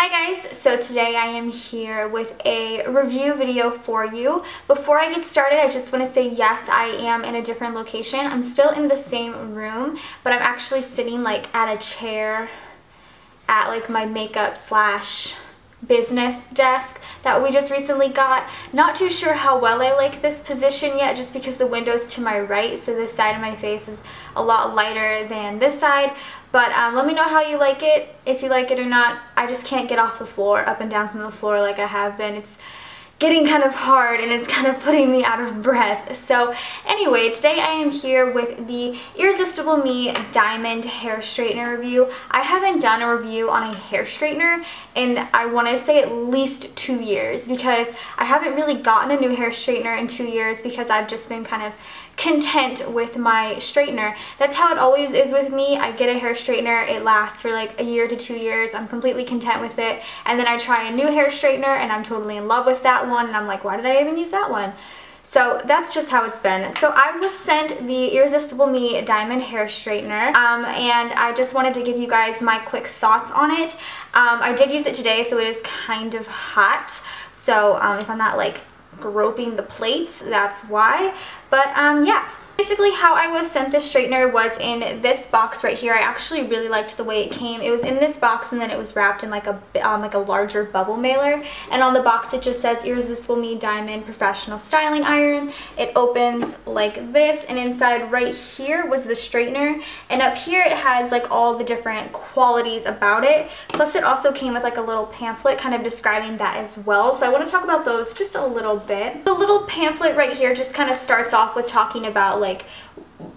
Hi guys, so today I am here with a review video for you. Before I get started, I just want to say yes, I am in a different location. I'm still in the same room, but I'm actually sitting like at a chair at like my makeup slash business desk that we just recently got. Not too sure how well I like this position yet just because the window's to my right so this side of my face is a lot lighter than this side but um, let me know how you like it, if you like it or not. I just can't get off the floor, up and down from the floor like I have been. It's getting kind of hard and it's kind of putting me out of breath. So anyway, today I am here with the Irresistible Me Diamond Hair Straightener review. I haven't done a review on a hair straightener in I want to say at least two years because I haven't really gotten a new hair straightener in two years because I've just been kind of content with my straightener. That's how it always is with me. I get a hair straightener, it lasts for like a year to two years. I'm completely content with it. And then I try a new hair straightener and I'm totally in love with that one. And I'm like, why did I even use that one? So that's just how it's been. So I was sent the Irresistible Me Diamond Hair Straightener um, and I just wanted to give you guys my quick thoughts on it. Um, I did use it today so it is kind of hot. So um, if I'm not like groping the plates, that's why. But um, yeah, Basically how I was sent this straightener was in this box right here. I actually really liked the way it came. It was in this box and then it was wrapped in like a um, like a larger bubble mailer. And on the box it just says Irresistible Me Diamond Professional Styling Iron. It opens like this and inside right here was the straightener. And up here it has like all the different qualities about it. Plus it also came with like a little pamphlet kind of describing that as well. So I want to talk about those just a little bit. The little pamphlet right here just kind of starts off with talking about like like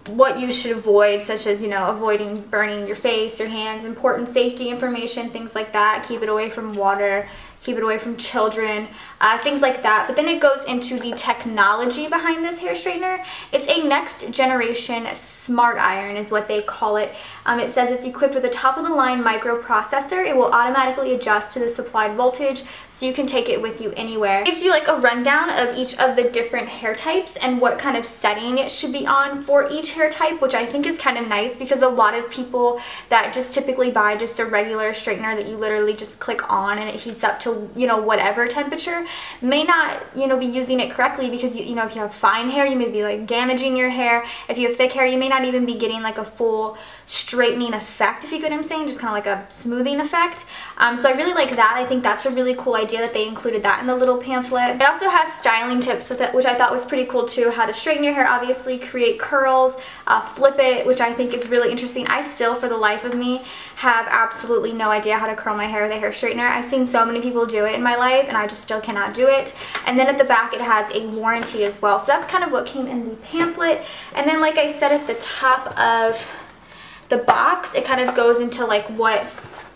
what you should avoid, such as, you know, avoiding burning your face, your hands, important safety information, things like that. Keep it away from water, keep it away from children, uh, things like that. But then it goes into the technology behind this hair straightener. It's a next generation smart iron is what they call it. Um, it says it's equipped with a top of the line microprocessor. It will automatically adjust to the supplied voltage so you can take it with you anywhere. It gives you like a rundown of each of the different hair types and what kind of setting it should be on for each hair type, which I think is kind of nice because a lot of people that just typically buy just a regular straightener that you literally just click on and it heats up to you know, whatever temperature may not, you know, be using it correctly because, you know, if you have fine hair, you may be like damaging your hair. If you have thick hair, you may not even be getting like a full straightening effect, if you get what I'm saying, just kind of like a smoothing effect. Um, so I really like that. I think that's a really cool idea that they included that in the little pamphlet. It also has styling tips with it, which I thought was pretty cool too. How to straighten your hair, obviously, create curls, uh, flip it, which I think is really interesting. I still, for the life of me, have absolutely no idea how to curl my hair with a hair straightener. I've seen so many people do it in my life and I just still cannot do it. And then at the back it has a warranty as well. So that's kind of what came in the pamphlet. And then like I said at the top of the box, it kind of goes into like what,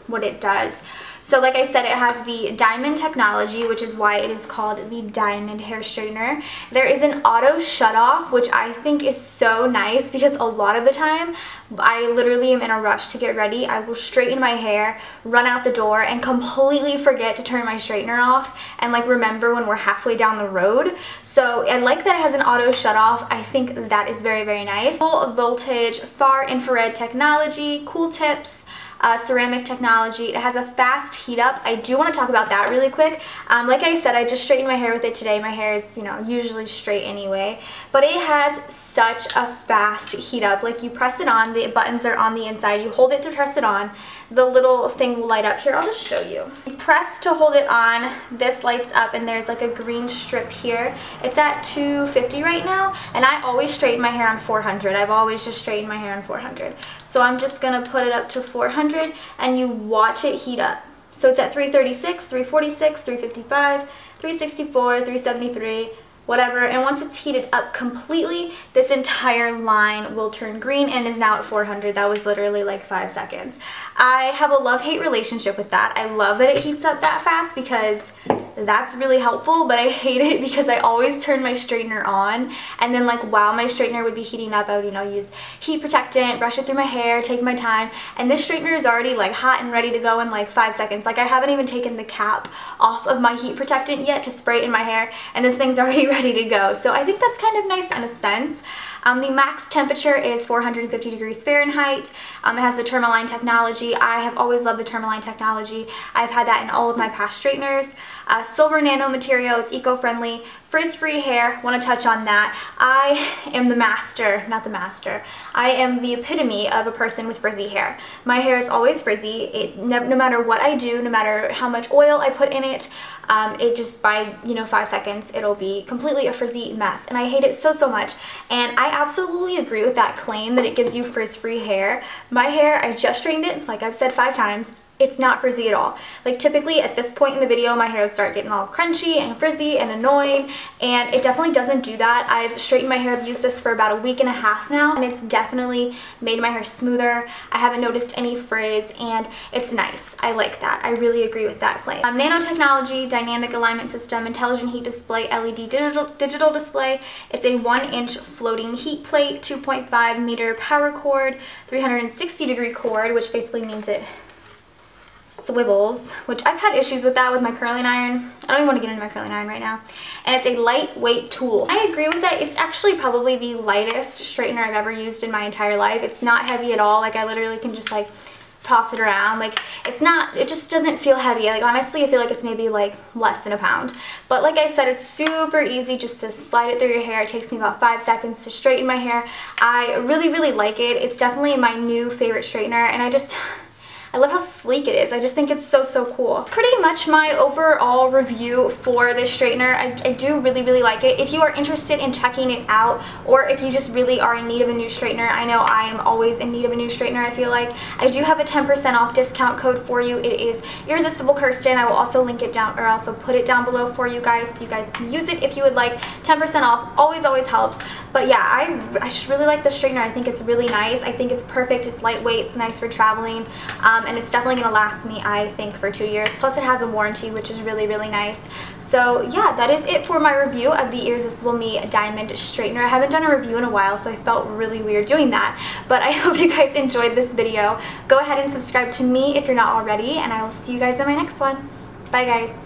what it does. So like I said, it has the diamond technology, which is why it is called the diamond hair straightener. There is an auto shut off, which I think is so nice because a lot of the time, I literally am in a rush to get ready. I will straighten my hair, run out the door, and completely forget to turn my straightener off and like remember when we're halfway down the road. So I like that it has an auto shut off. I think that is very, very nice. Full voltage, far infrared technology, cool tips, uh, ceramic technology. It has a fast heat up. I do want to talk about that really quick. Um, like I said, I just straightened my hair with it today. My hair is, you know, usually straight anyway. But it has such a fast heat up. Like you press it on, the buttons are on the inside. You hold it to press it on. The little thing will light up. Here, I'll just show you. You press to hold it on. This lights up and there's like a green strip here. It's at 250 right now. And I always straighten my hair on 400. I've always just straightened my hair on 400. So I'm just going to put it up to 400 and you watch it heat up. So it's at 336, 346, 355, 364, 373, whatever. And once it's heated up completely, this entire line will turn green and is now at 400. That was literally like five seconds. I have a love-hate relationship with that. I love that it heats up that fast because that's really helpful, but I hate it because I always turn my straightener on and then like while my straightener would be heating up, I would, you know, use heat protectant, brush it through my hair, take my time, and this straightener is already like hot and ready to go in like five seconds. Like I haven't even taken the cap off of my heat protectant yet to spray it in my hair and this thing's already ready to go. So I think that's kind of nice in a sense. Um, the max temperature is 450 degrees Fahrenheit. Um, it has the Tourmaline technology. I have always loved the Tourmaline technology. I've had that in all of my past straighteners. Uh, silver nano material, it's eco-friendly. Frizz-free hair, want to touch on that. I am the master, not the master, I am the epitome of a person with frizzy hair. My hair is always frizzy. It, no, no matter what I do, no matter how much oil I put in it, um, it just by, you know, five seconds, it'll be completely a frizzy mess. And I hate it so, so much. And I absolutely agree with that claim that it gives you frizz-free hair. My hair, I just straightened it, like I've said five times, it's not frizzy at all. Like typically at this point in the video, my hair would start getting all crunchy and frizzy and annoying, and it definitely doesn't do that. I've straightened my hair, I've used this for about a week and a half now, and it's definitely made my hair smoother. I haven't noticed any frizz, and it's nice. I like that. I really agree with that claim. Um, nanotechnology, dynamic alignment system, intelligent heat display, LED digital, digital display. It's a one inch floating heat plate, 2.5 meter power cord, 360 degree cord, which basically means it swivels, which I've had issues with that with my curling iron. I don't even want to get into my curling iron right now. And it's a lightweight tool. I agree with that. It's actually probably the lightest straightener I've ever used in my entire life. It's not heavy at all. Like I literally can just like toss it around like it's not it just doesn't feel heavy like honestly I feel like it's maybe like less than a pound but like I said it's super easy just to slide it through your hair it takes me about five seconds to straighten my hair I really really like it it's definitely my new favorite straightener and I just I love how sleek it is. I just think it's so, so cool. Pretty much my overall review for this straightener. I, I do really, really like it. If you are interested in checking it out or if you just really are in need of a new straightener, I know I am always in need of a new straightener, I feel like. I do have a 10% off discount code for you. It is Irresistible Kirsten. I will also link it down or also put it down below for you guys so you guys can use it if you would like. 10% off always, always helps. But yeah, I, I just really like the straightener. I think it's really nice. I think it's perfect. It's lightweight. It's nice for traveling. Um, Um, and it's definitely going to last me, I think, for two years. Plus, it has a warranty, which is really, really nice. So yeah, that is it for my review of the Irresistible Me Diamond Straightener. I haven't done a review in a while, so I felt really weird doing that. But I hope you guys enjoyed this video. Go ahead and subscribe to me if you're not already, and I will see you guys in my next one. Bye, guys.